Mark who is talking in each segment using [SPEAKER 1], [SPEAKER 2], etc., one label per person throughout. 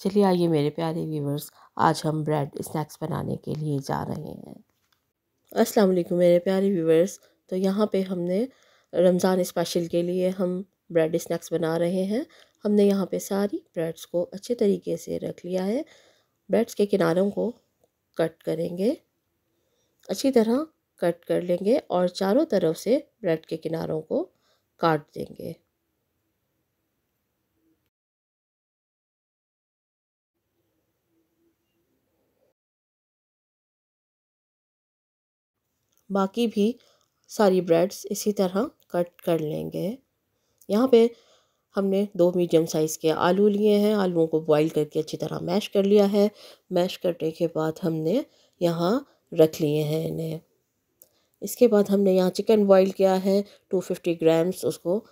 [SPEAKER 1] चलिए आइए मेरे प्यारे व्यूवर्स, आज हम ब्रेड स्नैक्स बनाने के लिए जा रहे हैं। अस्सलाम वालेकुम मेरे प्यारे व्यूवर्स तो यहाँ पे हमने रमज़ान स्पेशल के लिए हम ब्रेड स्नैक्स बना रहे हैं। हमने यहाँ पे सारी ब्रेड्स को अच्छे तरीके से रख लिया है। ब्रेड्स के किनारों को कट करेंगे, अच्छी तरह कट कर लेंगे और चारों तरफ़ से ब्रेड के किनारों को काट देंगे। बाकी भी सारी ब्रेड्स इसी तरह कट कर लेंगे। यहाँ पे हमने दो मीडियम साइज़ के आलू लिए हैं। आलूओं को बॉईल करके अच्छी तरह मैश कर लिया है। मैश करने के बाद हमने यहाँ रख लिए हैं इन्हें। इसके बाद हमने यहाँ चिकन बॉईल किया है। 250 ग्राम्स उसको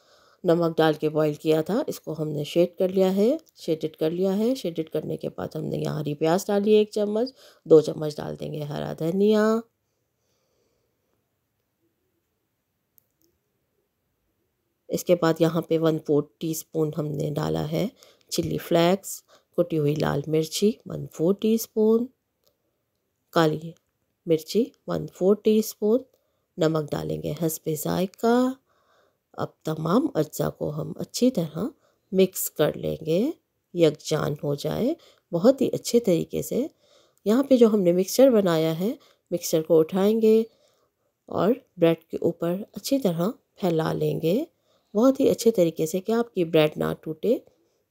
[SPEAKER 1] नमक डाल के बॉईल किया था। इसको हमने शेड कर लिया है। शेडेड कर लिया है। शेडेड करने के बाद हमने यहाँ हरी प्याज डाली एक चम्मच। दो चम्मच डाल देंगे हरा धनिया। इसके बाद यहाँ पे वन फोर्थ टी स्पून हमने डाला है चिल्ली फ्लेक्स कुटी हुई लाल मिर्ची वन फोर टी स्पून काली मिर्ची वन फोर टी स्पून नमक डालेंगे हंसपे जायका। अब तमाम अज्जा को हम अच्छी तरह मिक्स कर लेंगे, यकजान हो जाए, बहुत ही अच्छे तरीके से। यहाँ पे जो हमने मिक्सचर बनाया है मिक्सचर को उठाएँगे और ब्रेड के ऊपर अच्छी तरह फैला लेंगे। बहुत ही अच्छे तरीके से कि आपकी ब्रेड ना टूटे।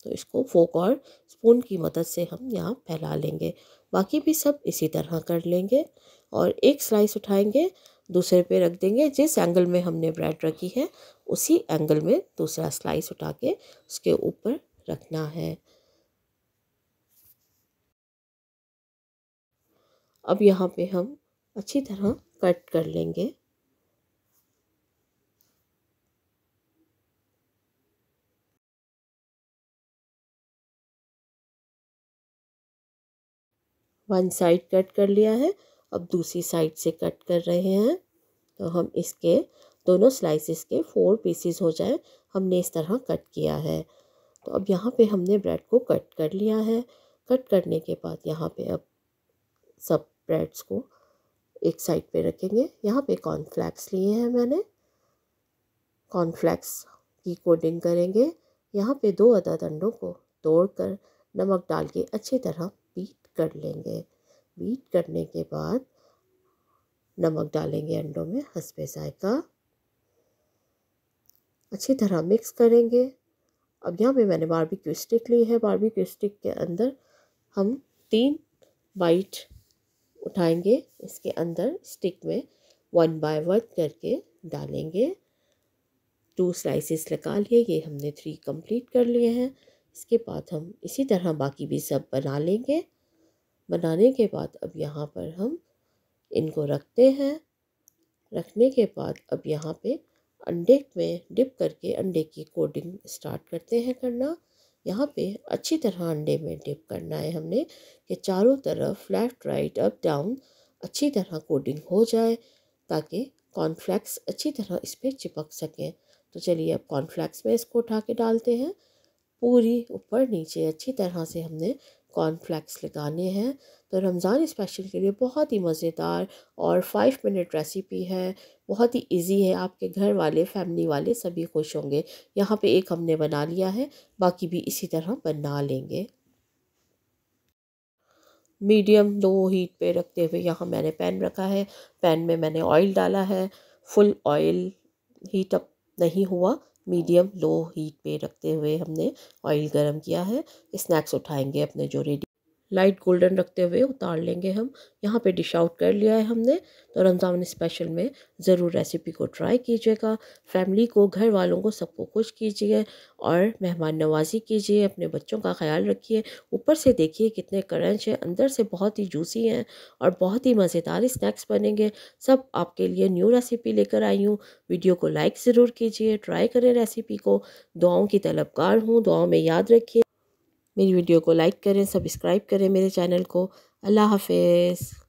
[SPEAKER 1] तो इसको फोक और स्पून की मदद से हम यहाँ फैला लेंगे। बाकी भी सब इसी तरह कर लेंगे और एक स्लाइस उठाएँगे, दूसरे पे रख देंगे। जिस एंगल में हमने ब्रेड रखी है, उसी एंगल में दूसरा स्लाइस उठा के उसके ऊपर रखना है। अब यहाँ पे हम अच्छी तरह कट कर लेंगे। वन साइड कट कर लिया है, अब दूसरी साइड से कट कर रहे हैं। तो हम इसके दोनों स्लाइसिस के फोर पीसीस हो जाए। हमने इस तरह कट किया है। तो अब यहाँ पे हमने ब्रेड को कट कर लिया है। कट करने के बाद यहाँ पे अब सब ब्रेड्स को एक साइड पे रखेंगे। यहाँ पे कॉर्नफ्लैक्स लिए हैं मैंने। कॉर्नफ्लैक्स की कोडिंग करेंगे। यहाँ पे दो अदद अंडों को तोड़कर नमक डाल के अच्छी तरह कर लेंगे। बीट करने के बाद नमक डालेंगे अंडों में हंसपे जायका। अच्छी तरह मिक्स करेंगे। अब यहाँ पे मैंने बारबेक्यू स्टिक ली है। बारबेक्यू स्टिक के अंदर हम तीन बाइट उठाएँगे। इसके अंदर स्टिक में वन बाय वन करके डालेंगे। टू स्लाइसेस लगा लिए। ये हमने थ्री कंप्लीट कर लिए हैं। इसके बाद हम इसी तरह बाकी भी सब बना लेंगे। बनाने के बाद अब यहाँ पर हम इनको रखते हैं। रखने के बाद अब यहाँ पे अंडे में डिप करके अंडे की कोटिंग स्टार्ट करते हैं करना। यहाँ पे अच्छी तरह अंडे में डिप करना है हमने कि चारों तरफ़ लेफ़्ट राइट अप डाउन अच्छी तरह कोटिंग हो जाए ताकि कॉर्नफ्लैक्स अच्छी तरह इस पर चिपक सकें। तो चलिए अब कॉर्नफ्लैक्स में इसको उठा के डालते हैं। पूरी ऊपर नीचे अच्छी तरह से हमने कॉर्नफ्लेक्स लगाने हैं। तो रमज़ान स्पेशल के लिए बहुत ही मज़ेदार और फाइव मिनट रेसिपी है। बहुत ही इजी है। आपके घर वाले फैमिली वाले सभी खुश होंगे। यहाँ पे एक हमने बना लिया है। बाकी भी इसी तरह बना लेंगे। मीडियम लो हीट पे रखते हुए यहाँ मैंने पैन रखा है। पैन में मैंने ऑयल डाला है। फुल ऑयल हीट अप नहीं हुआ। मीडियम लो हीट पे रखते हुए हमने ऑयल गरम किया है। स्नैक्स उठाएँगे अपने जो रेडी लाइट गोल्डन रखते हुए उतार लेंगे हम। यहाँ पे डिश आउट कर लिया है हमने। तो रमज़ान स्पेशल में ज़रूर रेसिपी को ट्राई कीजिएगा। फैमिली को, घर वालों को सबको खुश कीजिए और मेहमान नवाजी कीजिए। अपने बच्चों का ख्याल रखिए। ऊपर से देखिए कितने करंच हैं। अंदर से बहुत ही जूसी हैं और बहुत ही मज़ेदार स्नैक्स बनेंगे। सब आपके लिए न्यू रेसिपी लेकर आई हूँ। वीडियो को लाइक ज़रूर कीजिए। ट्राई करें रेसिपी को। दुआओं की तलबकार हूँ। दुआओं में याद रखिए। मेरी वीडियो को लाइक करें सब्सक्राइब करें मेरे चैनल को। अल्लाह हाफिज़।